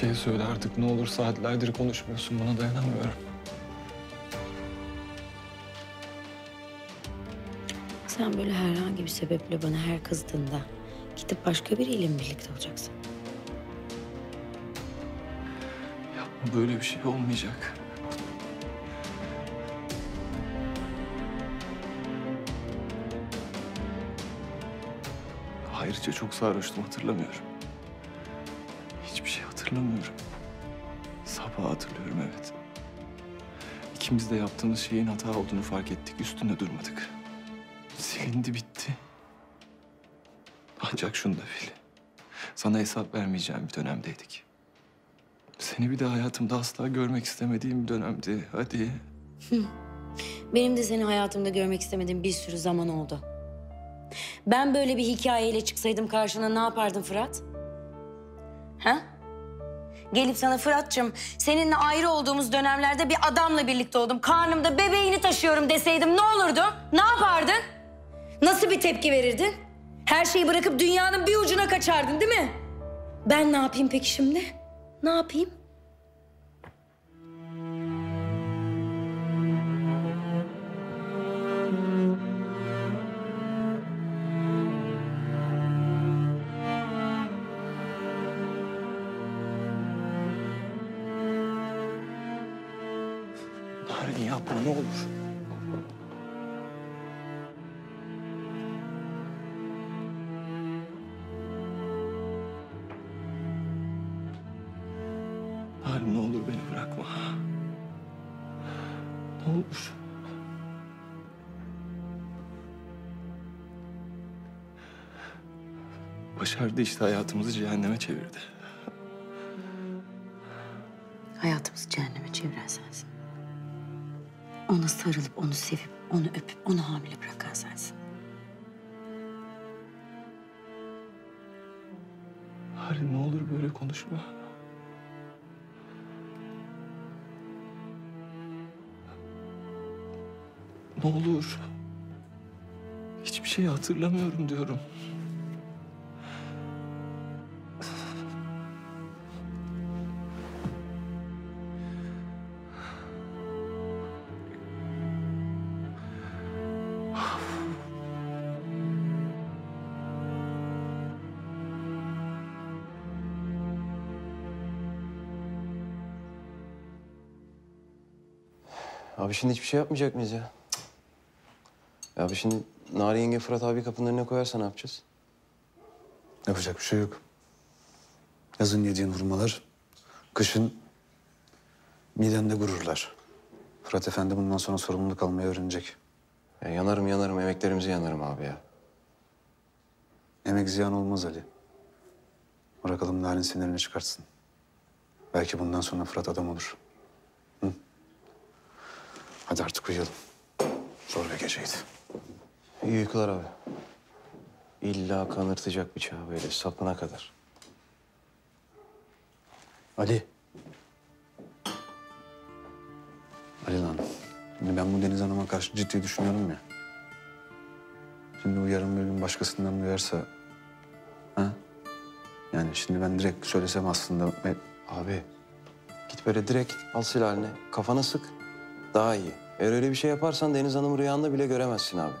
şey söyle artık ne olur saatlerdir konuşmuyorsun buna dayanamıyorum. Sen böyle herhangi bir sebeple bana her kızdığında gidip başka biriyle mi birlikte olacaksın? Yapma böyle bir şey olmayacak. Ayrıca çok sarhoştum hatırlamıyorum. Hatırlamıyorum. Sabah hatırlıyorum evet. İkimiz de yaptığımız şeyin hata olduğunu fark ettik. Üstünde durmadık. Silindi bitti. Ancak şunu da bil. Sana hesap vermeyeceğim bir dönemdeydik. Seni bir de hayatımda asla görmek istemediğim bir dönemdi. Hadi. Benim de seni hayatımda görmek istemediğim bir sürü zaman oldu. Ben böyle bir hikayeyle çıksaydım karşına ne yapardın Fırat? Ha? Gelip sana Fırat'cığım seninle ayrı olduğumuz dönemlerde bir adamla birlikte oldum. Karnımda bebeğini taşıyorum deseydim ne olurdu? Ne yapardın? Nasıl bir tepki verirdin? Her şeyi bırakıp dünyanın bir ucuna kaçardın değil mi? Ben ne yapayım peki şimdi? Ne yapayım? Narin yapma ne olur. Narin ne olur beni bırakma. Ne olur. Başardı işte hayatımızı cehenneme çevirdi. Hayatımızı cehenneme çeviren sensin. Ona sarılıp, onu sevip, onu öpüp, onu hamile bırakan sensin. Narin ne olur böyle konuşma. Ne olur. Hiçbir şey hatırlamıyorum diyorum. Abi şimdi hiçbir şey yapmayacak mıyız ya? Ya abi şimdi Nari yenge Fırat abi kapının önüne koyarsa ne yapacağız? Yapacak bir şey yok. Yazın yediğin hurmalar, kışın midende gururlar. Fırat Efendi bundan sonra sorumluluk almayı öğrenecek. Ya yanarım yanarım emeklerimizi yanarım abi ya. Emek ziyan olmaz Ali. Bırakalım Narin sinirini çıkartsın. Belki bundan sonra Fırat adam olur. Hadi artık uyuyalım. Zor bir geceydi. İyi uykular abi. İlla kanırtacak bıçağı böyle sapına kadar. Ali. Ali lan. Şimdi ben bu Deniz Hanım'a karşı ciddi düşünüyorum ya. Şimdi bu yarın bir gün başkasından duyarsa... Ha? Yani şimdi ben direkt söylesem aslında... Abi git böyle direkt al silahını kafana sık. Daha iyi. Eğer öyle bir şey yaparsan Deniz Hanım'ı rüyanda bile göremezsin abi.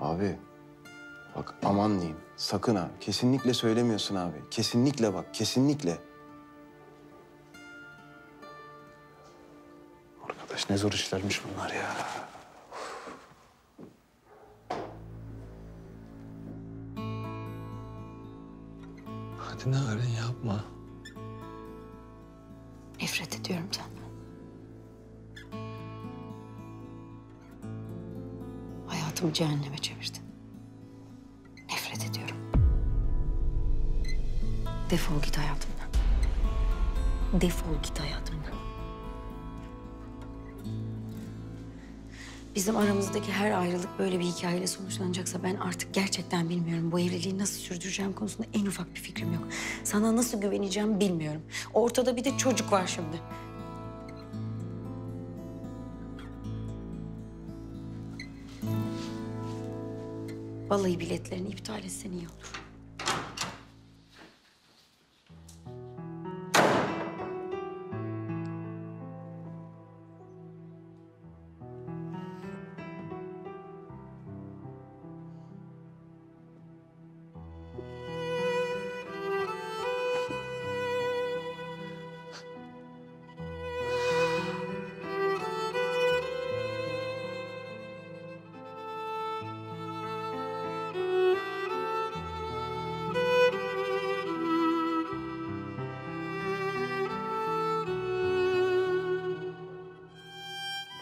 Abi bak aman diyeyim sakın ha. Kesinlikle söylemiyorsun abi. Kesinlikle bak kesinlikle. Arkadaş ne zor işlermiş bunlar ya. Hadi Narin yapma. Nefret ediyorum senden. Hayatımı cehenneme çevirdin. Nefret ediyorum. Defol git hayatımdan. Defol git hayatımdan. Bizim aramızdaki her ayrılık böyle bir hikayeyle sonuçlanacaksa ben artık gerçekten bilmiyorum. Bu evliliği nasıl sürdüreceğim konusunda en ufak bir fikrim yok. Sana nasıl güveneceğim bilmiyorum. Ortada bir de çocuk var şimdi. Balayı biletlerini iptal etsen iyi olur.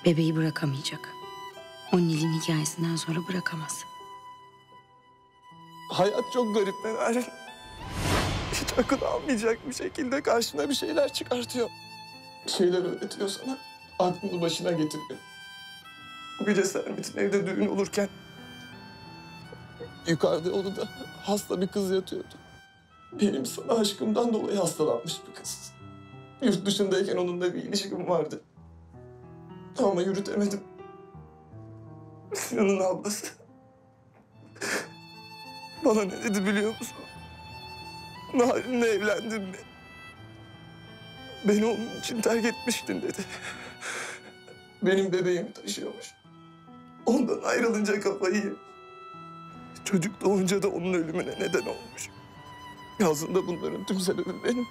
Bebeği bırakamayacak. O Nil'in hikayesinden sonra bırakamaz. Hayat çok garip Meral. Hiç akıl almayacak bir şekilde karşına bir şeyler çıkartıyor. Bir şeyler öğretiyor sana. Aklını başına getiriyor. Bu gece Sermet'in evde düğün olurken... Yukarıda odada hasta bir kız yatıyordu. Benim sana aşkımdan dolayı hastalanmış bir kız. Yurt dışındayken onunla bir ilişkim vardı. Ama yürütemedim. Sinan'ın ablası. Bana ne dedi biliyor musun? Narin'le evlendim mi? Beni onun için terk etmiştin dedi. Benim bebeğimi taşıyormuş. Ondan ayrılınca kafayı. Çocuk doğunca da onun ölümüne neden olmuş. Aslında bunların tüm sebebi benim.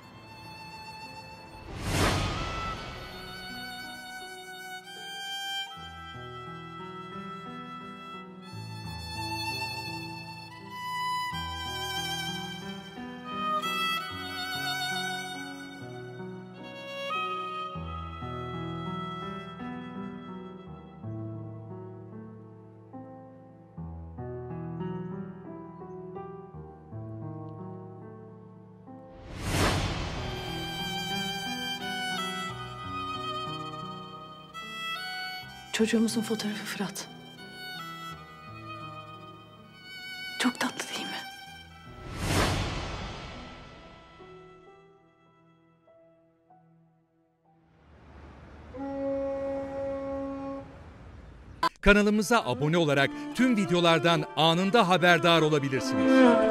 Çocuğumuzun fotoğrafı Fırat. Çok tatlı değil mi? Kanalımıza abone olarak tüm videolardan anında haberdar olabilirsiniz.